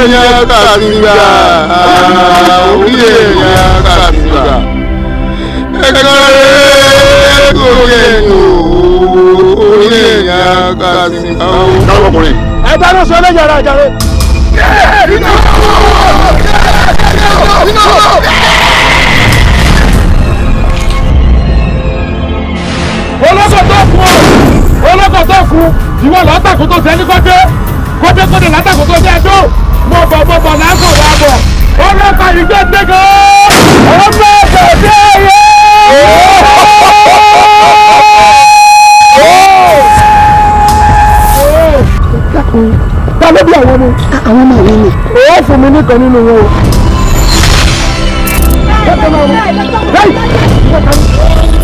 èèyàn kàtìgbà orí èèyàn kàtìgbà rẹ̀ gòkè ẹ̀yìn orí èèyàn kàtìgbà. káwọn ọkùnrin. ẹ dáná sọ lẹ́yìn ara àjàre. olóko tó kú olóko tó kú ìwọ látàkùn tó sẹ́ni kọ́dé kọ́dé kọ́dé látàkùn tó sẹ́ni tó mọ̀ bọ̀ ló bí àwọn ọmọ. àwọn ọmọ mi ni. ó fún mi nìkan nínú wọn o.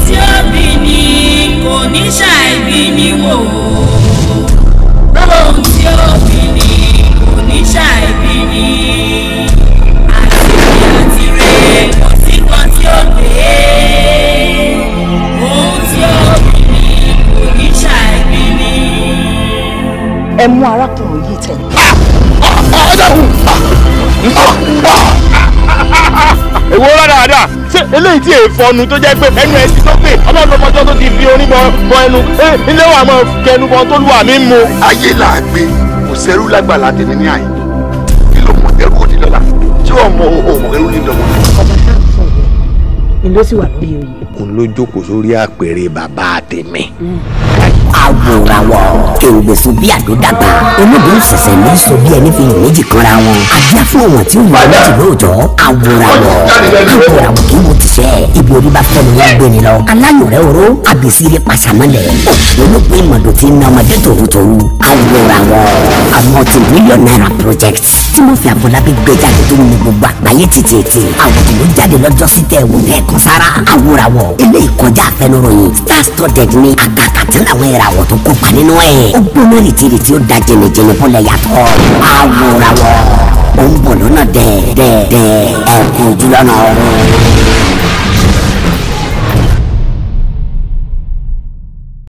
tí ó bí ni kò ní ṣàìbí ni wò ohun ẹ mú arákùnrin yìí tẹ̀lé. èwo rádaràdà ṣé eléyìí tí èèfọ̀nù tó jẹ́ pé ẹnu ẹ̀ ti tó pé ọlọ́dọ̀mọjọ́ tó ti fi orí bọ ẹnu ẹ ilé wa máa kẹnu bọ tó lù àmì mu. ayé là á gbé kò sẹ́rú lágbàlá tèmi ní àyè kí ló mọ̀ ẹrú òdì lọ́la tí wọ́n mọ òmò ẹrú ní. Ló sì wà lórí oyè. òun ló jókòó sórí àpèrè bàbá tèmi. awòràwọ̀ kèrègbèsò bí àdódàgbà olóbìnrin ṣẹ̀ṣẹ̀ ní sọ bí ẹni fi hàn méjì kanra wọn. Fún àwọn tí ó wà méjì lóòjọ́ awòràwọ̀ awòràwọ̀ kì í wo tìṣẹ́ ibi orí bá fẹ́ ni wọ́n gbé ni lọ. Aláyọ̀rẹ́ oró àbísírí pàṣámọ́lẹ̀ olóògbé ìmọ̀dò tí ń ná ọmọdé tòrútòrú multi-million naira project fi àbọ̀lábí gbé jáde tó ní gbogbo àgbáyé tètè àwòrán ló jáde lọ́jọ́ sí tẹ̀ wò lẹ́ẹ̀kan sára. Awòràwọ̀ eléyìí kọjá àfẹnuròyìn star studded ní àkàkàtà làwọn ìràwọ̀ tó kópa nínú ẹ̀. Ó gbóná rìtìrìtì ó da jẹnẹjẹnẹ bọ́lẹ̀ yàtọ̀. Awòràwọ̀ ó ń bọ̀ lọ́nà dẹ́ẹ̀dẹ́ẹ̀dẹ́. Ẹ̀kú ojúlọ́nà ọ̀run.